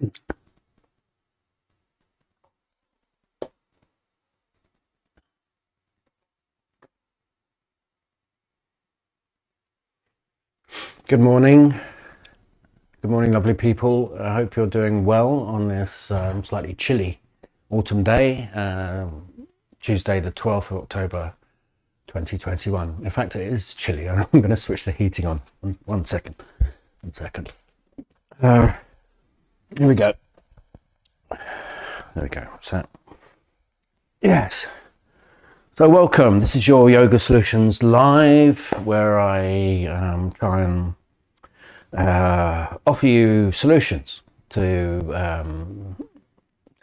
Good morning. Good morning, lovely people. I hope you're doing well on this um, slightly chilly autumn day, uh, Tuesday, the 12th of October 2021. In fact, it is chilly. and I'm going to switch the heating on. One second. One second. Uh, here we go. There we go. What's that? Yes. So, welcome. This is your Yoga Solutions Live, where I um, try and uh, offer you solutions to um,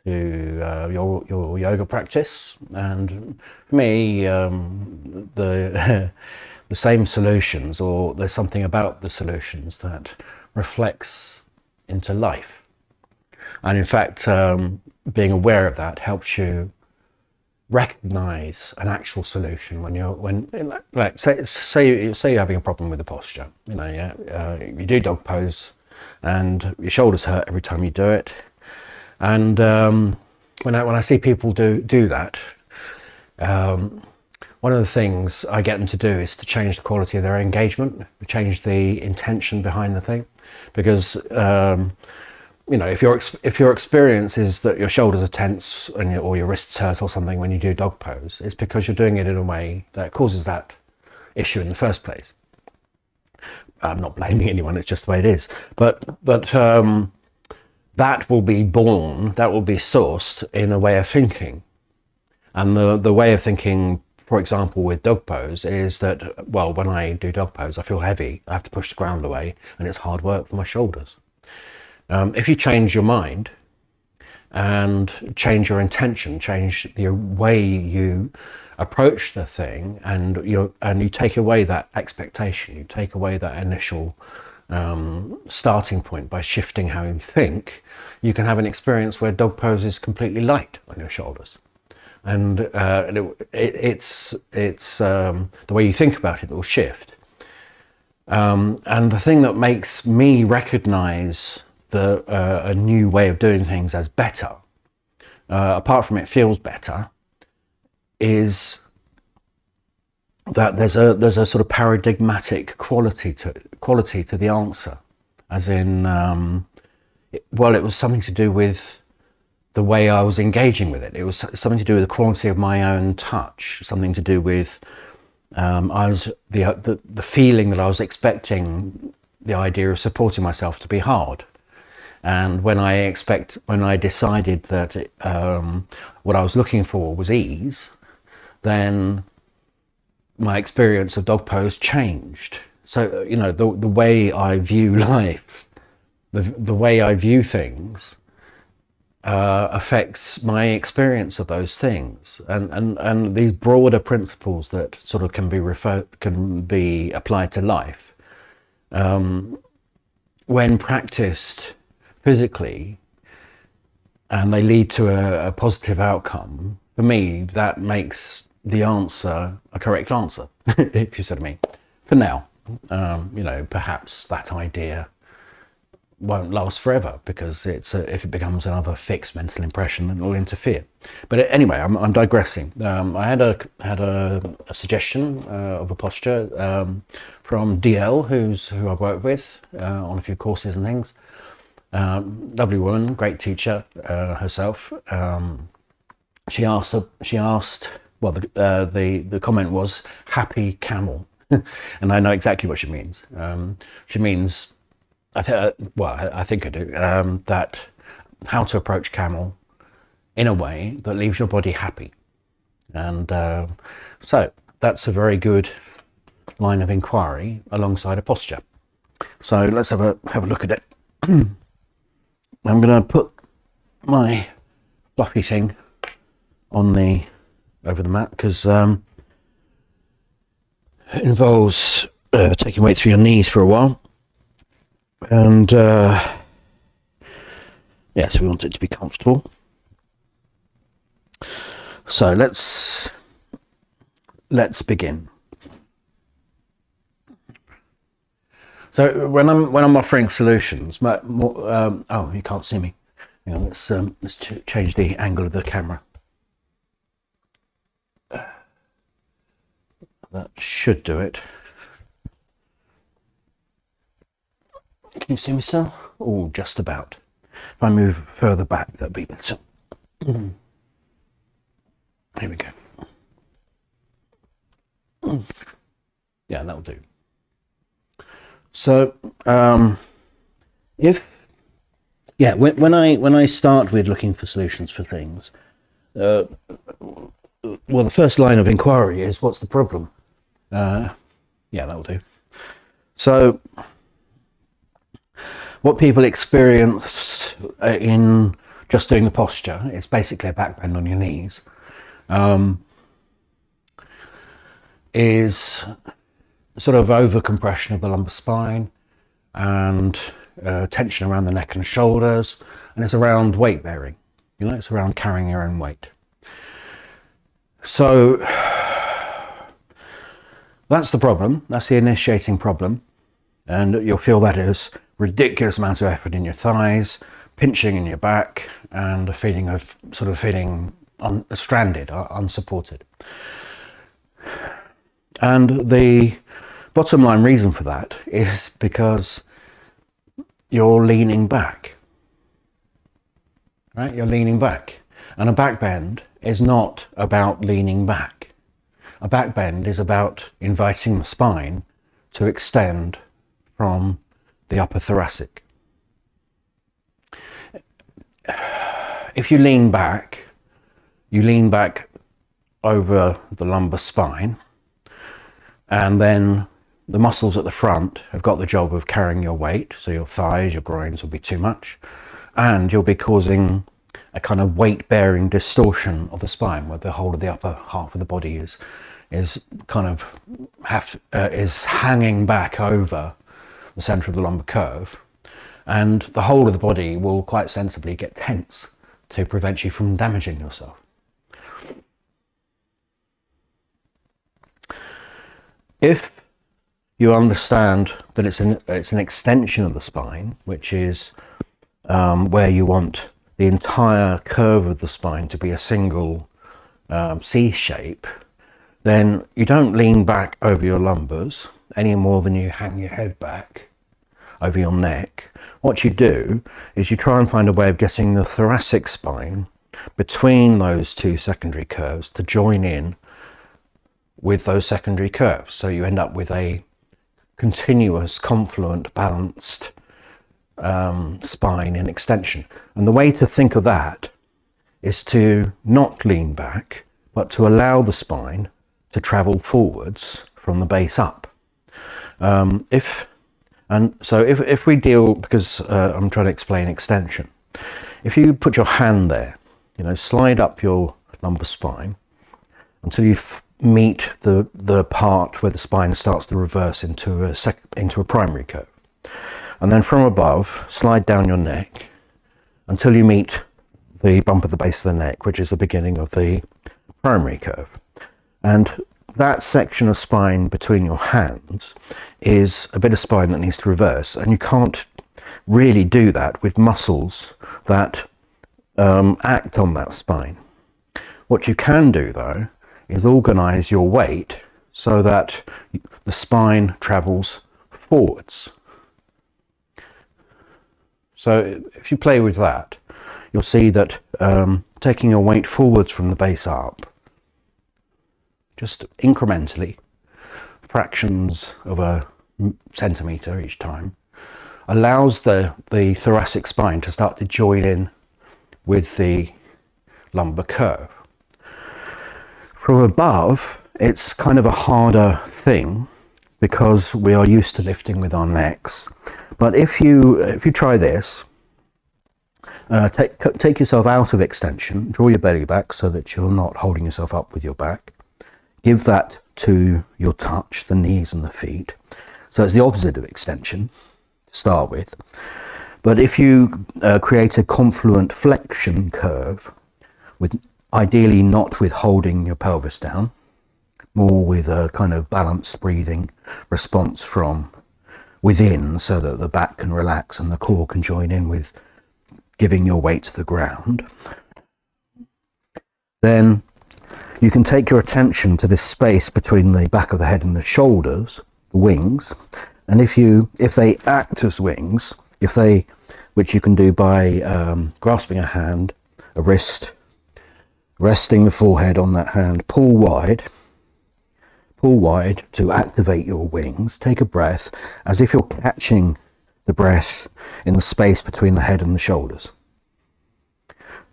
to uh, your your yoga practice. And for me, um, the the same solutions, or there's something about the solutions that reflects into life. And in fact, um, being aware of that helps you recognize an actual solution when you're when like say say say you're having a problem with the posture you know yeah uh, you do dog pose and your shoulders hurt every time you do it. And um, when I when I see people do do that um, one of the things I get them to do is to change the quality of their engagement change the intention behind the thing. Because um, you know, if your if your experience is that your shoulders are tense and your, or your wrists hurt or something when you do dog pose, it's because you're doing it in a way that causes that issue in the first place. I'm not blaming anyone; it's just the way it is. But but um, that will be born, that will be sourced in a way of thinking, and the the way of thinking, for example, with dog pose, is that well, when I do dog pose, I feel heavy. I have to push the ground away, and it's hard work for my shoulders. Um, if you change your mind and change your intention, change the way you approach the thing, and you and you take away that expectation, you take away that initial um, starting point by shifting how you think, you can have an experience where dog pose is completely light on your shoulders. And uh, it, it, it's it's um, the way you think about it will shift. Um, and the thing that makes me recognize the, uh, a new way of doing things as better, uh, apart from it feels better, is that there's a there's a sort of paradigmatic quality to quality to the answer, as in, um, it, well, it was something to do with the way I was engaging with it. It was something to do with the quality of my own touch, something to do with um, I was the, the the feeling that I was expecting the idea of supporting myself to be hard. And when I expect, when I decided that it, um, what I was looking for was ease, then my experience of dog pose changed. So you know the the way I view life, the the way I view things, uh, affects my experience of those things, and and and these broader principles that sort of can be refer can be applied to life, um, when practiced physically and they lead to a, a, positive outcome, for me, that makes the answer a correct answer, if you said to me. For now, um, you know, perhaps that idea won't last forever because it's a, if it becomes another fixed mental impression, then it will interfere. But anyway, I'm, I'm digressing. Um, I had a had a, a suggestion uh, of a posture um, from DL, who's who I've worked with uh, on a few courses and things. Um, lovely woman, great teacher uh, herself. Um, she asked. She asked. Well, the uh, the the comment was happy camel, and I know exactly what she means. Um, she means, I think. Uh, well, I, I, think I do. Um, that how to approach camel in a way that leaves your body happy, and uh, so that's a very good line of inquiry alongside a posture. So let's have a have a look at it. I'm going to put my fluffy thing on the over the mat because um, it involves uh, taking weight through your knees for a while. And uh, yeah so we want it to be comfortable. So let's let's begin So when I'm when I'm offering solutions, my, um, oh, you can't see me. On, let's, um, let's ch change the angle of the camera. That should do it. Can you see me still? Oh, just about. If I move further back, that'd be better. Here we go. Yeah, that'll do. So, um, if yeah, when, when I when I start with looking for solutions for things, uh, well, the first line of inquiry is what's the problem? Uh, yeah, that'll do. So, what people experience uh, in just doing the posture, it's basically a back bend on your knees. Um, is sort of over compression of the lumbar spine and uh, tension around the neck and shoulders, and it's around weight bearing. You know, it's around carrying your own weight. So that's the problem. That's the initiating problem. And you'll feel that is ridiculous amount of effort in your thighs, pinching in your back, and a feeling of sort of feeling un stranded, uh, unsupported. And the bottom line reason for that is because you're leaning back. Right? You're leaning back. And a back bend is not about leaning back. A back bend is about inviting the spine to extend from the upper thoracic. If you lean back, you lean back over the lumbar spine and then the muscles at the front have got the job of carrying your weight, so your thighs, your groins will be too much, and you'll be causing a kind of weight-bearing distortion of the spine, where the whole of the upper half of the body is is kind of have uh, is hanging back over the center of the lumbar curve, and the whole of the body will quite sensibly get tense to prevent you from damaging yourself. If you understand that it's an, it's an extension of the spine, which is um, where you want the entire curve of the spine to be a single um, C shape, then you don't lean back over your lumbars any more than you hang your head back over your neck. What you do is you try and find a way of getting the thoracic spine between those two secondary curves to join in with those secondary curves. So you end up with a continuous, confluent, balanced um, spine in extension. And the way to think of that is to not lean back, but to allow the spine to travel forwards from the base up. Um, if and so if, if we deal, because uh, I'm trying to explain extension, if you put your hand there, you know, slide up your lumbar spine until you meet the, the part where the spine starts to reverse into a, sec into a primary curve. And then from above, slide down your neck until you meet the bump at the base of the neck, which is the beginning of the primary curve. And that section of spine between your hands is a bit of spine that needs to reverse. And you can't really do that with muscles that um, act on that spine. What you can do, though, is organize your weight so that the spine travels forwards. So if you play with that, you'll see that um, taking your weight forwards from the base up, just incrementally, fractions of a centimetre each time, allows the, the thoracic spine to start to join in with the lumbar curve. From above, it's kind of a harder thing because we are used to lifting with our necks. But if you if you try this, uh, take take yourself out of extension, draw your belly back so that you're not holding yourself up with your back. Give that to your touch, the knees and the feet. So it's the opposite of extension to start with. But if you uh, create a confluent flexion curve with ideally not with holding your pelvis down, more with a kind of balanced breathing response from within so that the back can relax and the core can join in with giving your weight to the ground, then you can take your attention to this space between the back of the head and the shoulders, the wings, and if you if they act as wings, if they which you can do by um, grasping a hand, a wrist, resting the forehead on that hand, pull wide, pull wide to activate your wings. Take a breath as if you're catching the breath in the space between the head and the shoulders.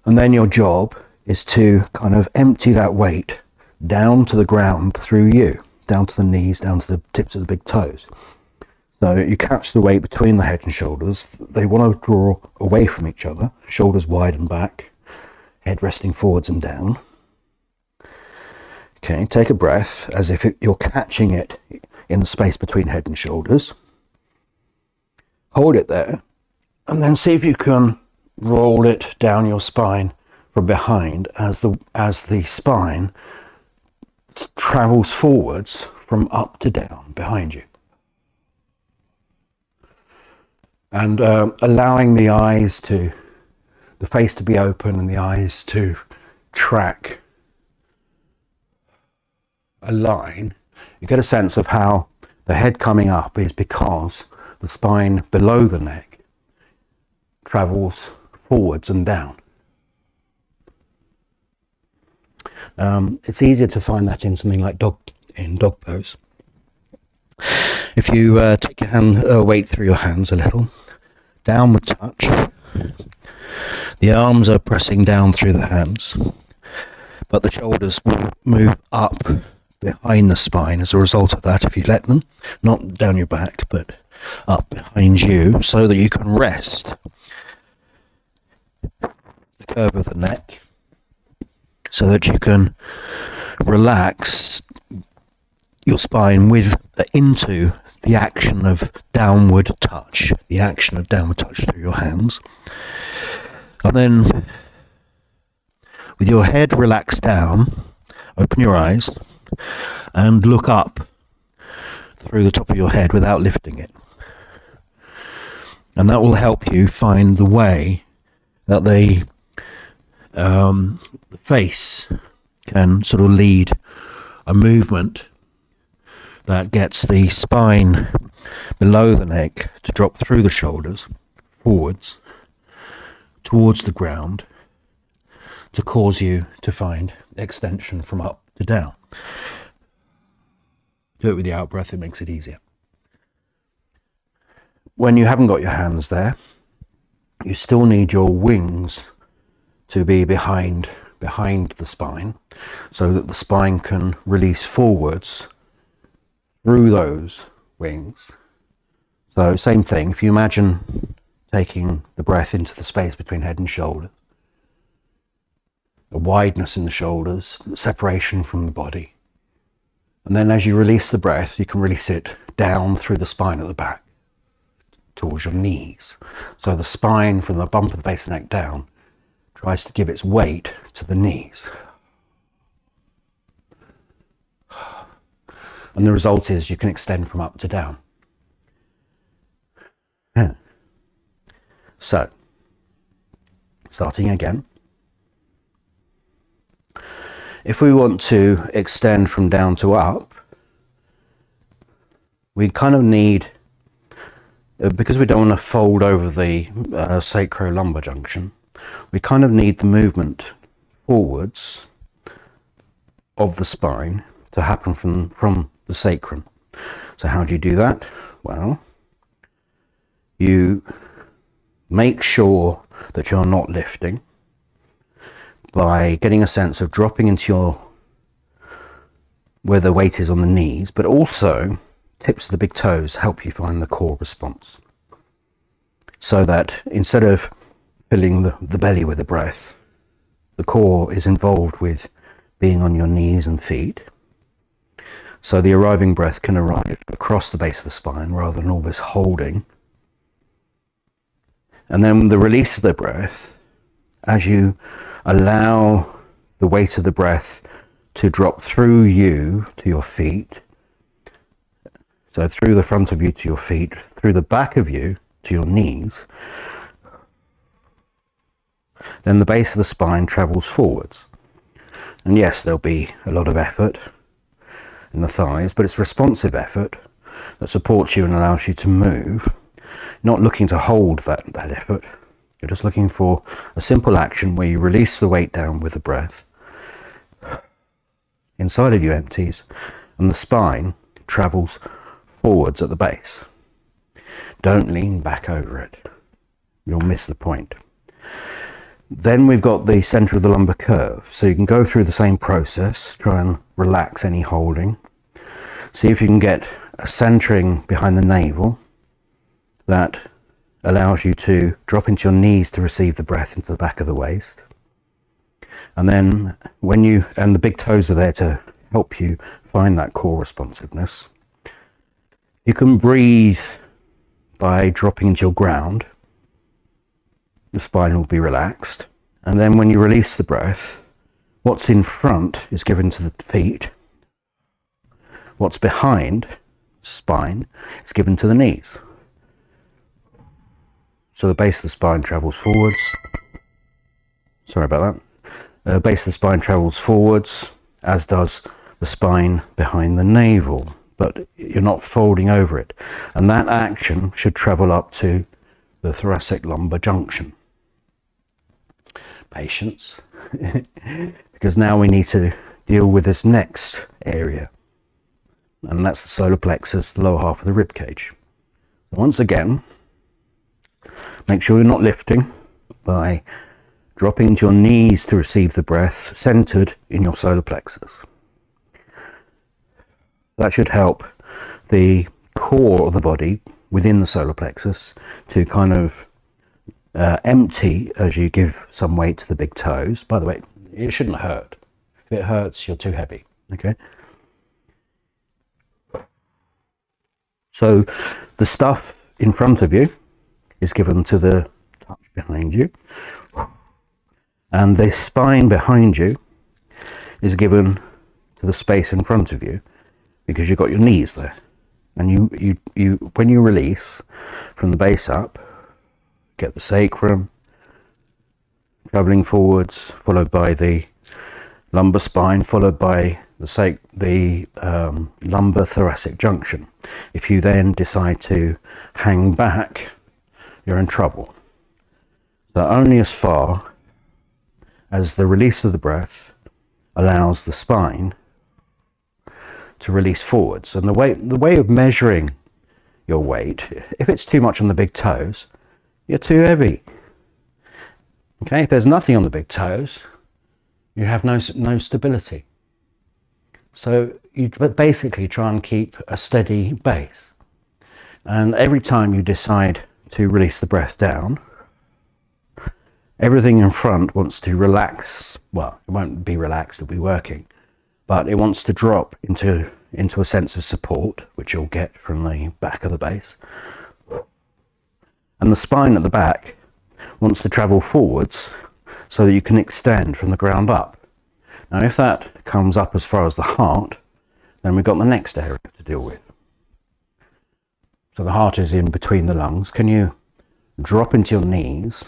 And then your job is to kind of empty that weight down to the ground through you, down to the knees, down to the tips of the big toes. So you catch the weight between the head and shoulders. They want to draw away from each other, shoulders wide and back, head resting forwards and down. Okay, take a breath as if it, you're catching it in the space between head and shoulders. Hold it there, and then see if you can roll it down your spine from behind as the as the spine travels forwards from up to down behind you. And uh, allowing the eyes to, the face to be open and the eyes to track a line, you get a sense of how the head coming up is because the spine below the neck travels forwards and down. Um, it's easier to find that in something like dog in dog pose. If you uh, take your hand uh, weight through your hands a little, downward touch. The arms are pressing down through the hands, but the shoulders will move up behind the spine as a result of that if you let them, not down your back, but up behind you so that you can rest the curve of the neck so that you can relax your spine with uh, into the action of downward touch, the action of downward touch through your hands. And then with your head relaxed down, open your eyes and look up through the top of your head without lifting it. And that will help you find the way that the um, the face can sort of lead a movement that gets the spine below the neck to drop through the shoulders forwards towards the ground to cause you to find extension from up to down. Do it with the out breath, it makes it easier. When you haven't got your hands there, you still need your wings to be behind behind the spine so that the spine can release forwards through those wings. So same thing, if you imagine taking the breath into the space between head and shoulder, a wideness in the shoulders, separation from the body. And then as you release the breath, you can release it down through the spine at the back towards your knees. So the spine from the bump of the base of the neck down tries to give its weight to the knees. And the result is you can extend from up to down. So, starting again. If we want to extend from down to up, we kind of need, uh, because we don't want to fold over the uh, sacro-lumbar junction, we kind of need the movement forwards of the spine to happen from, from the sacrum. So how do you do that? Well, you make sure that you're not lifting by getting a sense of dropping into your where the weight is on the knees, but also tips of the big toes help you find the core response. So that instead of filling the, the belly with the breath. The core is involved with being on your knees and feet. So the arriving breath can arrive across the base of the spine rather than all this holding. And then the release of the breath, as you allow the weight of the breath to drop through you to your feet, so through the front of you to your feet, through the back of you to your knees, then the base of the spine travels forwards. And yes, there'll be a lot of effort in the thighs, but it's responsive effort that supports you and allows you to move. Not looking to hold that, that effort. You're just looking for a simple action where you release the weight down with the breath. Inside of you empties and the spine travels forwards at the base. Don't lean back over it. You'll miss the point. Then we've got the center of the lumbar curve. So you can go through the same process, try and relax any holding. See if you can get a centering behind the navel that allows you to drop into your knees to receive the breath into the back of the waist. And then when you, and the big toes are there to help you find that core responsiveness. You can breathe by dropping into your ground. The spine will be relaxed. And then when you release the breath, what's in front is given to the feet. What's behind spine is given to the knees. So the base of the spine travels forwards. Sorry about that. The base of the spine travels forwards, as does the spine behind the navel, but you're not folding over it. And that action should travel up to the thoracic lumbar junction. Patience, because now we need to deal with this next area, and that's the solar plexus, the lower half of the rib cage. Once again, make sure you're not lifting by dropping to your knees to receive the breath centered in your solar plexus. That should help the core of the body within the solar plexus to kind of uh, empty as you give some weight to the big toes. By the way, it shouldn't hurt. If it hurts, you're too heavy. Okay. So the stuff in front of you is given to the touch behind you. And the spine behind you is given to the space in front of you because you've got your knees there. And you, you, you, when you release from the base up, get the sacrum traveling forwards, followed by the lumbar spine, followed by the, sac the um, lumbar thoracic junction. If you then decide to hang back, you're in trouble. So only as far as the release of the breath allows the spine to release forwards. And the way, the way of measuring your weight, if it's too much on the big toes, you're too heavy. Okay, if there's nothing on the big toes, you have no, no stability. So you basically try and keep a steady base. And every time you decide to release the breath down, everything in front wants to relax. Well, it won't be relaxed, it'll be working but it wants to drop into into a sense of support which you'll get from the back of the base and the spine at the back wants to travel forwards so that you can extend from the ground up. Now if that comes up as far as the heart then we've got the next area to deal with. So the heart is in between the lungs. Can you drop into your knees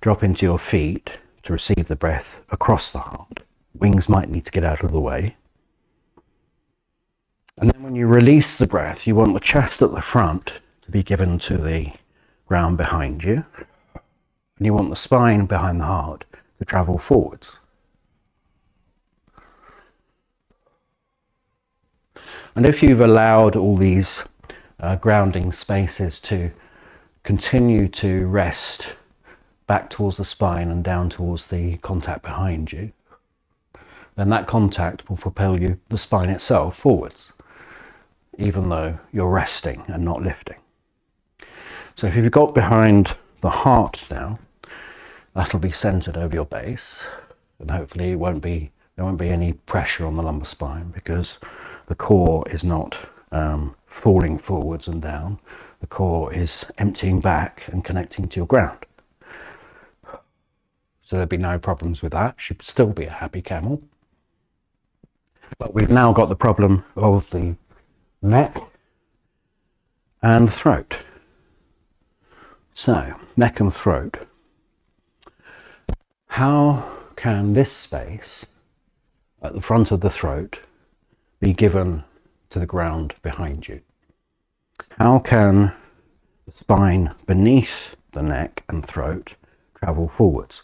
drop into your feet to receive the breath across the heart? Wings might need to get out of the way. And then when you release the breath, you want the chest at the front be given to the ground behind you. And you want the spine behind the heart to travel forwards. And if you've allowed all these uh, grounding spaces to continue to rest back towards the spine and down towards the contact behind you, then that contact will propel you, the spine itself, forwards, even though you're resting and not lifting. So if you've got behind the heart now, that'll be centered over your base, and hopefully it won't be there won't be any pressure on the lumbar spine because the core is not um, falling forwards and down. The core is emptying back and connecting to your ground. So there'd be no problems with that. Should still be a happy camel. But we've now got the problem of the neck and throat. So, neck and throat. how can this space at the front of the throat be given to the ground behind you? How can the spine beneath the neck and throat travel forwards?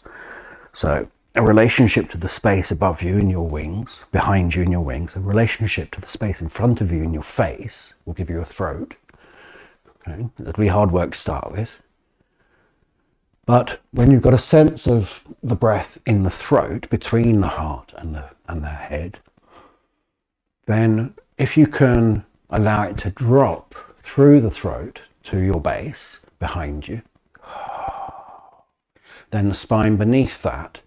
So a relationship to the space above you in your wings, behind you in your wings, a relationship to the space in front of you in your face will give you a throat. Okay, it'll be hard work to start with. But when you've got a sense of the breath in the throat between the heart and the, and the head, then if you can allow it to drop through the throat to your base behind you, then the spine beneath that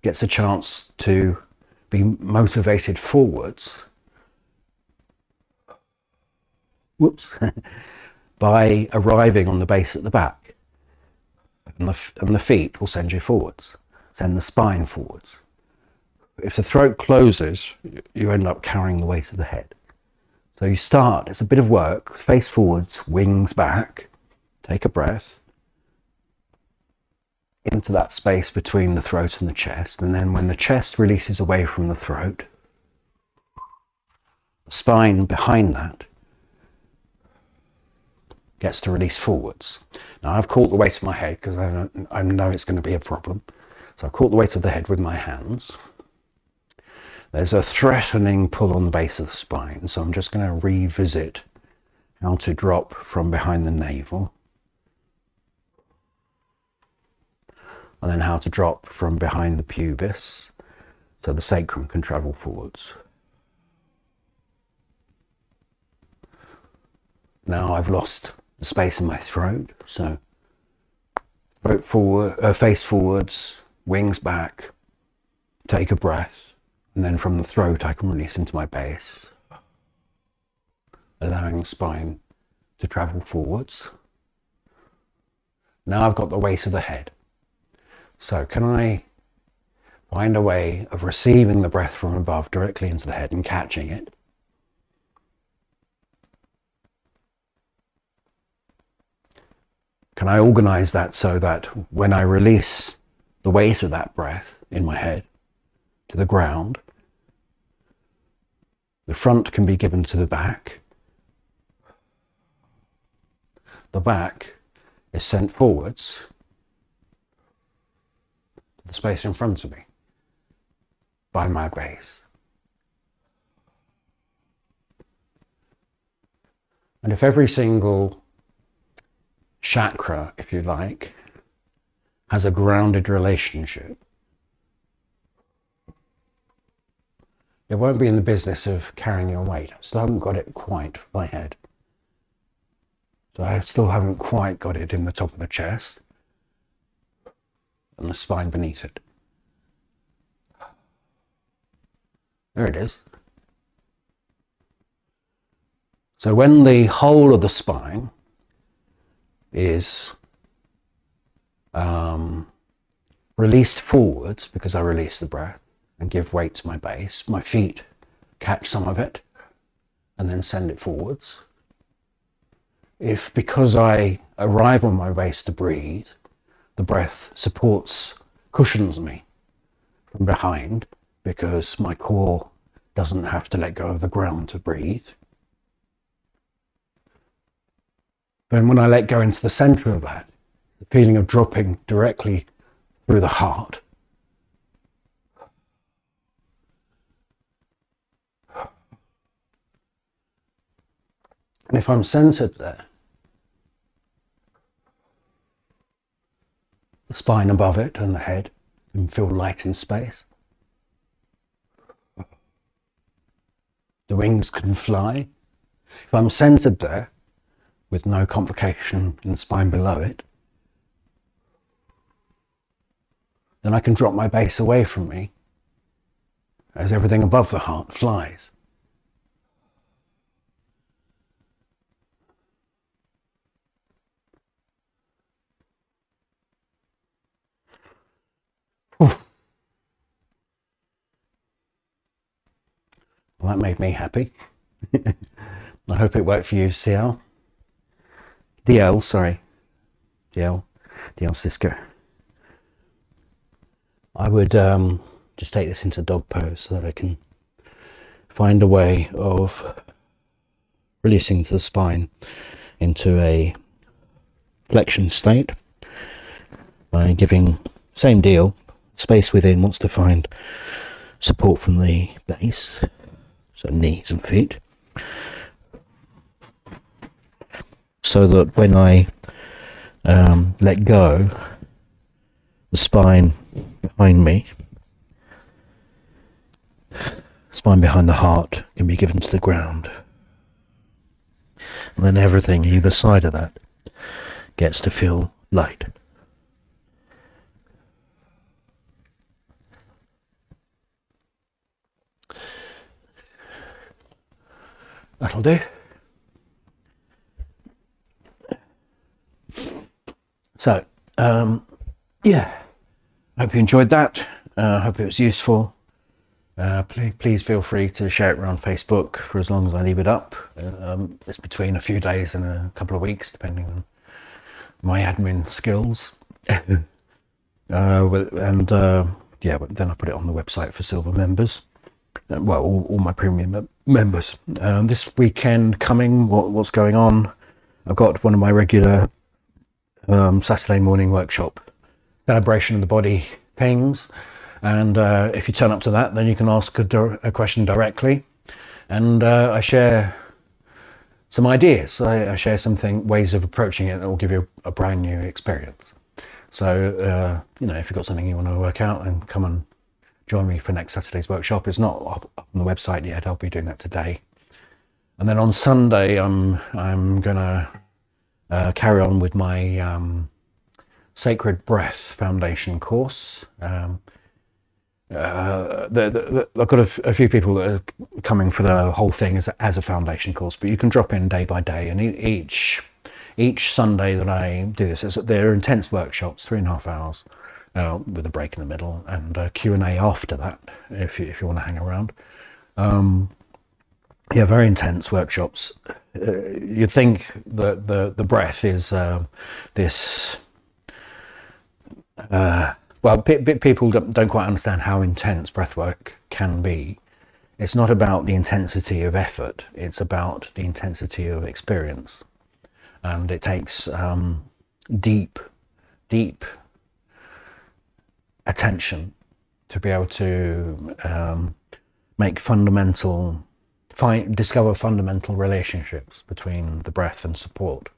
gets a chance to be motivated forwards. Whoops. by arriving on the base at the back and the, and the feet will send you forwards, send the spine forwards. If the throat closes, you end up carrying the weight of the head. So you start, it's a bit of work, face forwards, wings back, take a breath into that space between the throat and the chest. And then when the chest releases away from the throat, spine behind that gets to release forwards. Now I've caught the weight of my head because I, I know it's going to be a problem. So I've caught the weight of the head with my hands. There's a threatening pull on the base of the spine, so I'm just going to revisit how to drop from behind the navel. And then how to drop from behind the pubis so the sacrum can travel forwards. Now I've lost the space in my throat. So throat forward, uh, face forwards, wings back, take a breath, and then from the throat I can release into my base, allowing the spine to travel forwards. Now I've got the weight of the head. So can I find a way of receiving the breath from above directly into the head and catching it? Can I organize that so that when I release the weight of that breath in my head to the ground, the front can be given to the back. The back is sent forwards to the space in front of me by my base. And if every single chakra, if you like, has a grounded relationship. It won't be in the business of carrying your weight. I still haven't got it quite for my head. So I still haven't quite got it in the top of the chest and the spine beneath it. There it is. So when the whole of the spine is um, released forwards because I release the breath and give weight to my base. My feet catch some of it and then send it forwards. If because I arrive on my base to breathe, the breath supports, cushions me from behind because my core doesn't have to let go of the ground to breathe. Then when I let go into the center of that, the feeling of dropping directly through the heart. And if I'm centered there, the spine above it and the head can feel light in space. The wings can fly. If I'm centered there, with no complication in the spine below it, then I can drop my base away from me as everything above the heart flies. Well, that made me happy. I hope it worked for you, CL. DL, sorry. DL, DL Cisco. I would um, just take this into dog pose so that I can find a way of releasing the spine into a flexion state by giving same deal space within wants to find support from the base so knees and feet so that when I um, let go the spine behind me spine behind the heart can be given to the ground and then everything either side of that gets to feel light That'll do. So, um, yeah, hope you enjoyed that. I uh, hope it was useful. Uh, please, please feel free to share it around Facebook for as long as I leave it up. Um, it's between a few days and a couple of weeks, depending on my admin skills. uh, and uh, yeah, then I put it on the website for silver members. Uh, well, all, all my premium members. Um, this weekend coming, what, what's going on? I've got one of my regular um, Saturday morning workshop celebration of the body things. And uh, if you turn up to that, then you can ask a, a question directly. And uh, I share some ideas. I, I, share something, ways of approaching it that will give you a, a brand new experience. So, uh, you know, if you've got something you want to work out, and come and join me for next Saturday's workshop. It's not up, up on the website yet. I'll be doing that today. And then on Sunday, I'm I'm gonna uh, carry on with my um, Sacred Breath Foundation course. Um, uh, the, the, the, I've got a, few people that are coming for the whole thing as a, as a foundation course, but you can drop in day by day, and each each Sunday that I do this, they're intense workshops, three and a half hours uh, with a break in the middle and a Q&A after that if you, if you want to hang around. Um, yeah, very intense workshops. You'd think that the, the breath is uh, this... Uh, well, people don't quite understand how intense breath work can be. It's not about the intensity of effort, it's about the intensity of experience. And it takes um, deep, deep attention to be able to um, make fundamental, find, discover fundamental relationships between the breath and support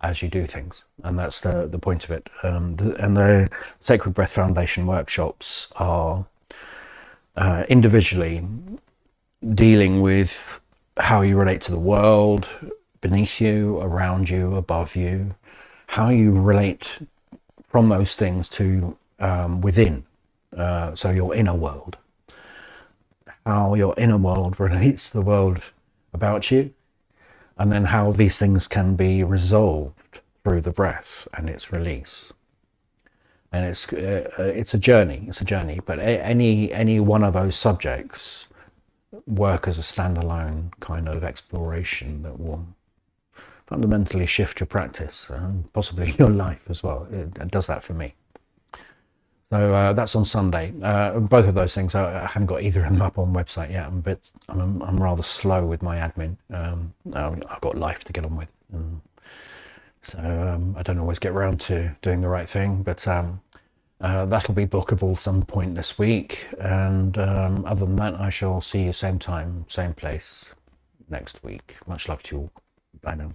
as you do things. And that's the, the point of it. Um, the, and the Sacred Breath Foundation workshops are uh, individually dealing with how you relate to the world beneath you, around you, above you, how you relate from those things to um, within, uh, so your inner world, how your inner world relates to the world about you, and then how these things can be resolved through the breath and its release. And it's uh, uh it's a journey. It's a journey, but any any one of those subjects work as a standalone kind of exploration that will fundamentally shift your practice and possibly your life as well. It, it does that for me. So uh, that's on Sunday. Uh, both of those things, I, I, haven't got either of them up on website yet. I'm a bit, I'm, I'm rather slow with my admin. Um, I've got life to get on with. Um, so um, I don't always get around to doing the right thing, but um, uh, that'll be bookable some point this week. And um, other than that, I shall see you same time, same place next week. Much love to you all. Bye now.